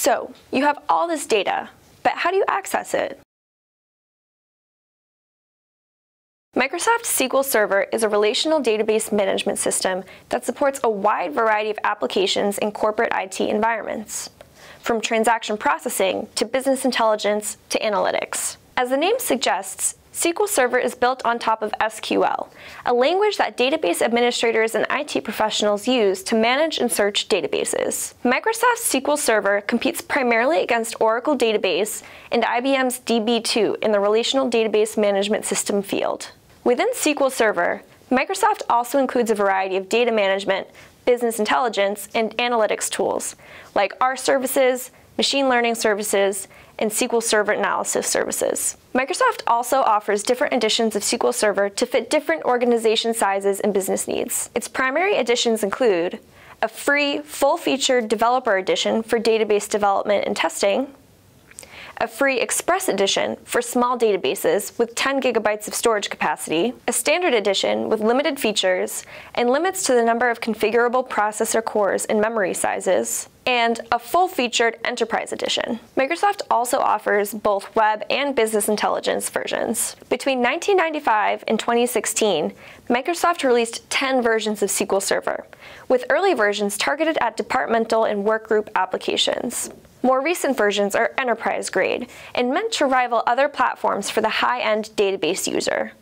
So, you have all this data, but how do you access it? Microsoft SQL Server is a relational database management system that supports a wide variety of applications in corporate IT environments, from transaction processing to business intelligence to analytics. As the name suggests, SQL Server is built on top of SQL, a language that database administrators and IT professionals use to manage and search databases. Microsoft SQL Server competes primarily against Oracle Database and IBM's DB2 in the relational database management system field. Within SQL Server, Microsoft also includes a variety of data management, business intelligence, and analytics tools, like R services, machine learning services, and SQL Server analysis services. Microsoft also offers different editions of SQL Server to fit different organization sizes and business needs. Its primary editions include a free, full-featured developer edition for database development and testing, a free Express edition for small databases with 10 gigabytes of storage capacity, a standard edition with limited features and limits to the number of configurable processor cores and memory sizes, and a full-featured Enterprise Edition. Microsoft also offers both web and business intelligence versions. Between 1995 and 2016, Microsoft released 10 versions of SQL Server, with early versions targeted at departmental and workgroup applications. More recent versions are enterprise grade and meant to rival other platforms for the high-end database user.